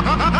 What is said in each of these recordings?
ha ha ha ha!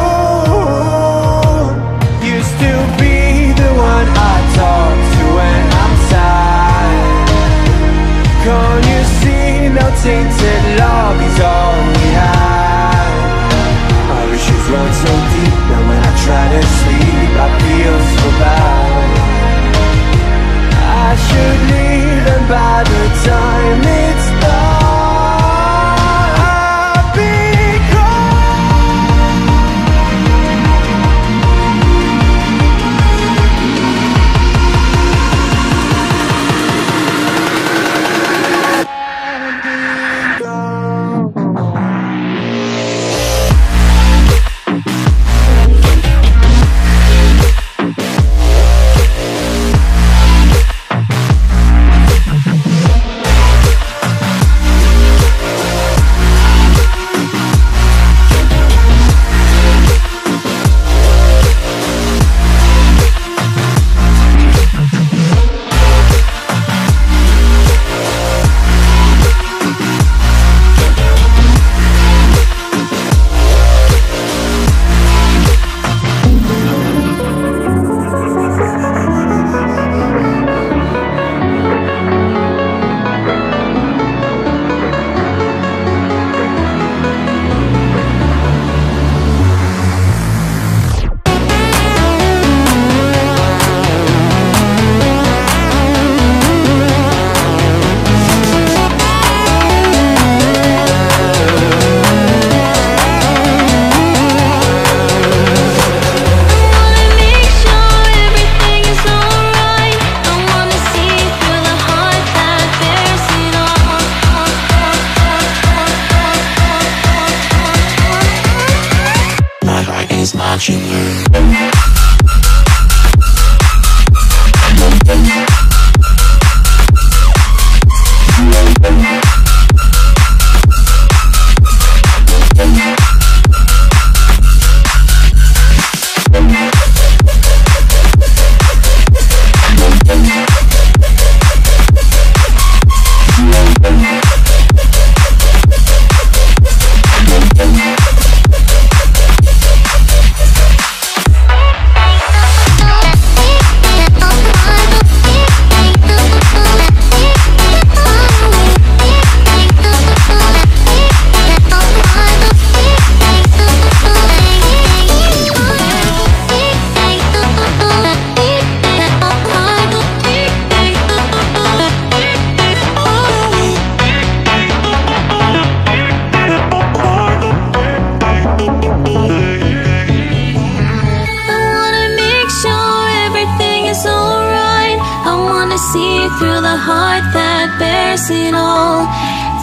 it all,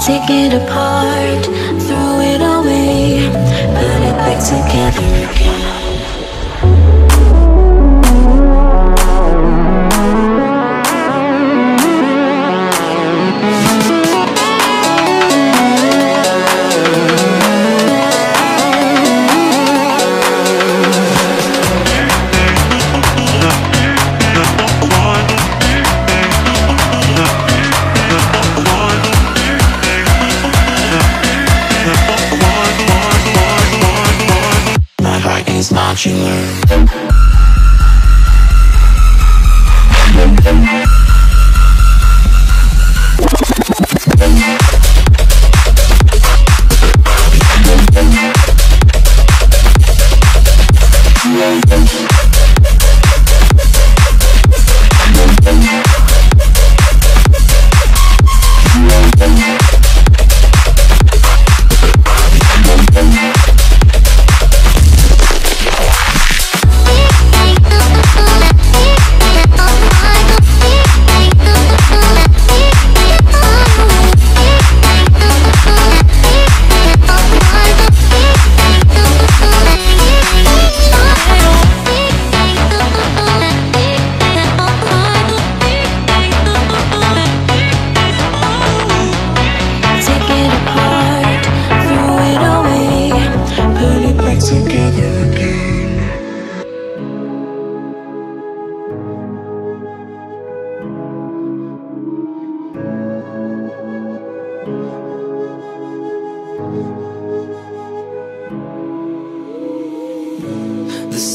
take it apart, throw it away, put it back together again.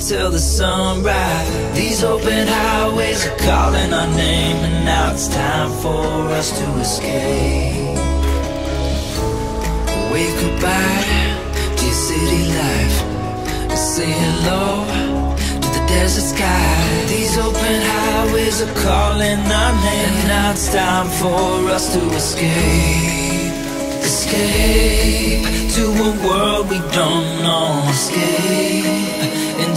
Until the sunrise. These open highways are calling our name, and now it's time for us to escape. Wave goodbye to your city life. Say hello to the desert sky. These open highways are calling our name, and now it's time for us to escape. Escape to a world we don't know. Escape